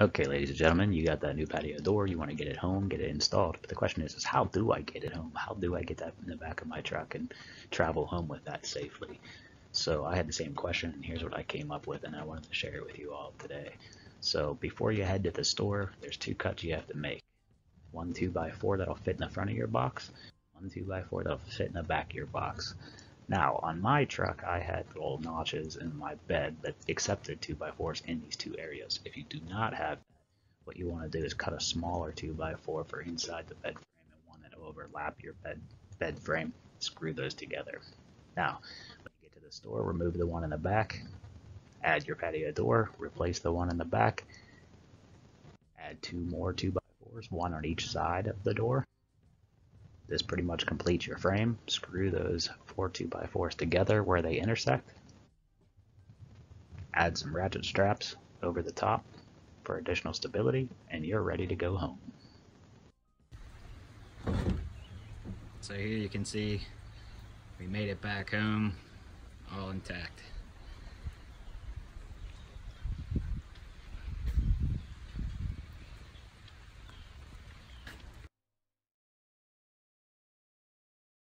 Okay, ladies and gentlemen, you got that new patio door. You want to get it home, get it installed. But the question is, is how do I get it home? How do I get that in the back of my truck and travel home with that safely? So I had the same question, and here's what I came up with, and I wanted to share it with you all today. So before you head to the store, there's two cuts you have to make. One 2x4 that'll fit in the front of your box, one 2x4 that'll fit in the back of your box. Now, on my truck, I had little notches in my bed that accepted 2x4s in these two areas. If you do not have that, what you want to do is cut a smaller 2x4 for inside the bed frame and one that overlap your bed, bed frame. Screw those together. Now, when you get to the store, remove the one in the back, add your patio door, replace the one in the back, add two more 2x4s, one on each side of the door, this pretty much completes your frame. Screw those four 2x4s together where they intersect. Add some ratchet straps over the top for additional stability, and you're ready to go home. So here you can see we made it back home all intact.